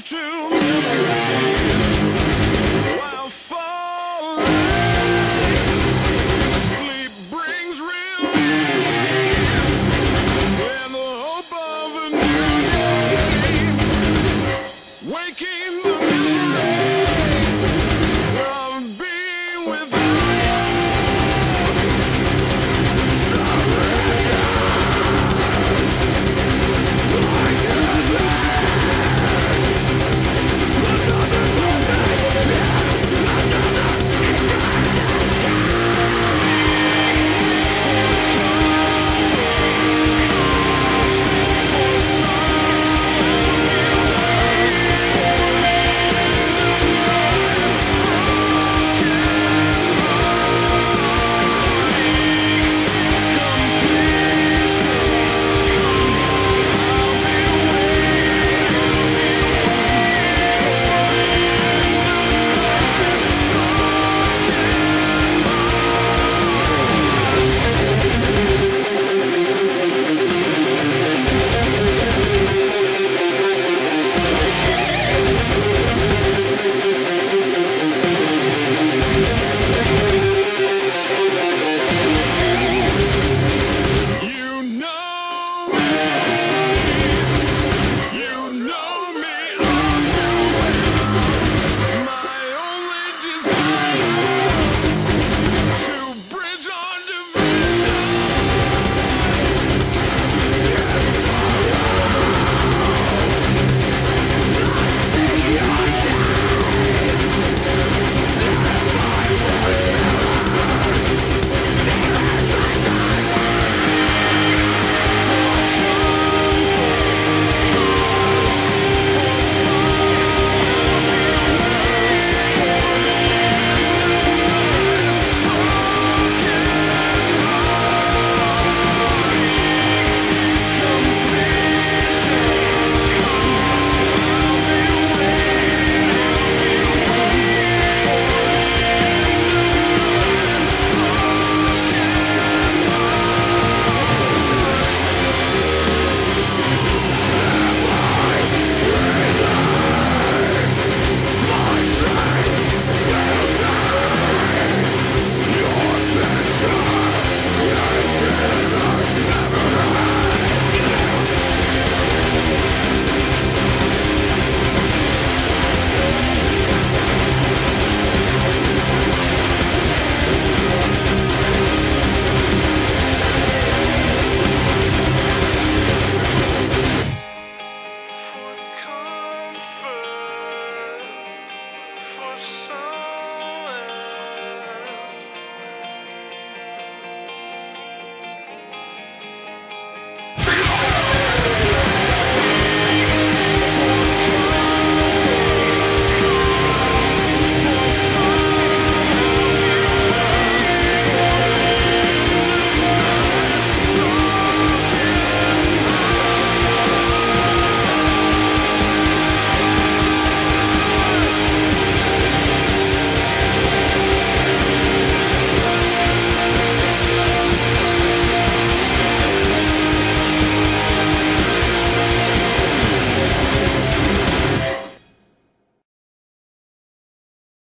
to